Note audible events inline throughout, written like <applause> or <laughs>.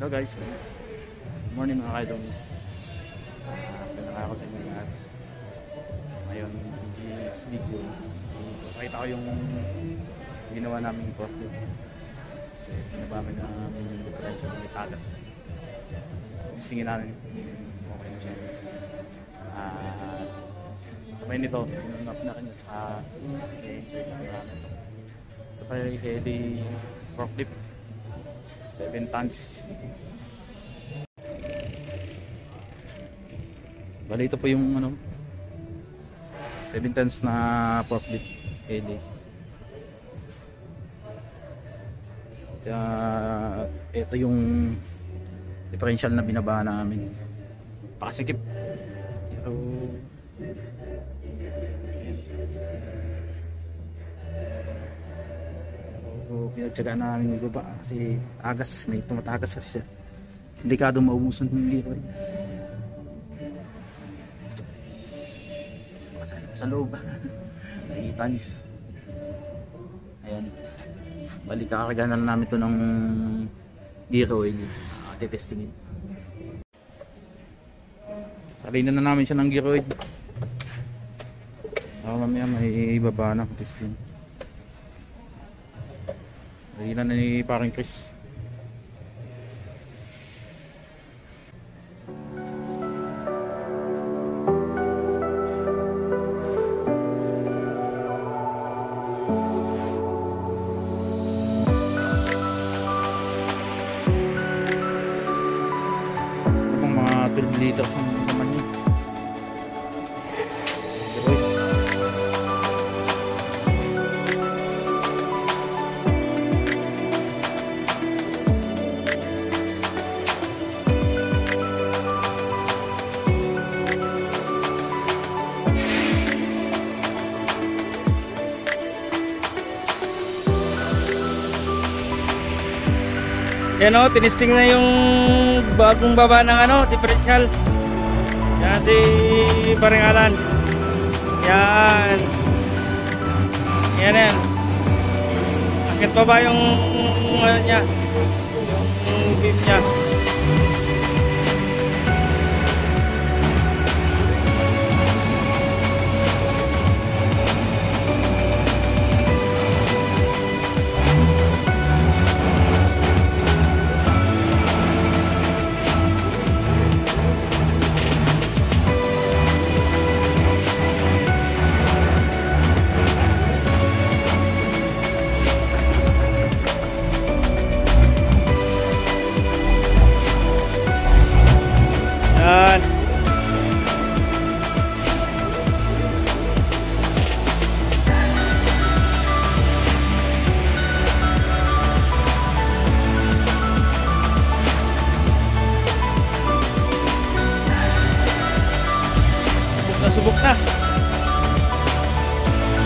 Hello guys. Good morning mga kaidonis. Uh, Pinaka ako sa inyo lahat. Ngayon, this video, pakita ko yung ginawa namin coffee. Kasi pinabamin na namin yung differential ng tagas. Testingin namin kung okay na siya. At sabay nito, sinunap na kanya. Tsaka, i-insert na namin ito. Ito pa yung heavy forklift. 7 tons. Bali ito po yung ano 7 tons na forklift heavy. Kaya ito yung differential na binaba namin. Pakasikip. Pero So, pinagtsagaan namin yung baba kasi agas, may tumatagas kasi sa delikado maubusan ng liro. Sa, sa loob. <laughs> Nakikita niyo. Ayan. Balik kakarga na namin to ng gear oil. Uh, testingin. Salinan na namin siya ng gear oil. Oh, mamaya may baba na testing. Dahilan na ni parang Chris. Ang mga 12 liters ng Yan o, tinisting na yung bagong baba ng ano, differential. Yan si Paring Alan. Yan. Yan yan. Akit pa ba yung ano niya? Yung beam niya.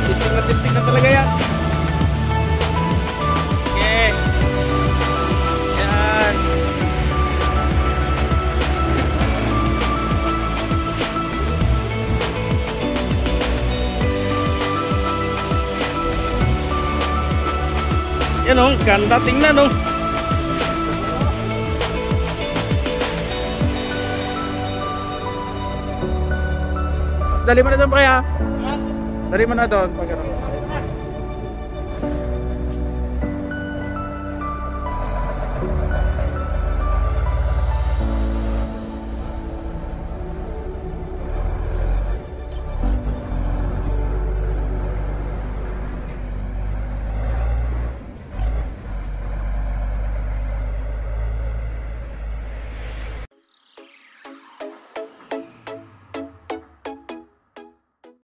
Testing na testing na talaga yan. Yan. O, ganda tingnan o. Dali mo na doon kaya. Dali mo na doon pag ano.